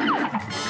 Ha ha ha!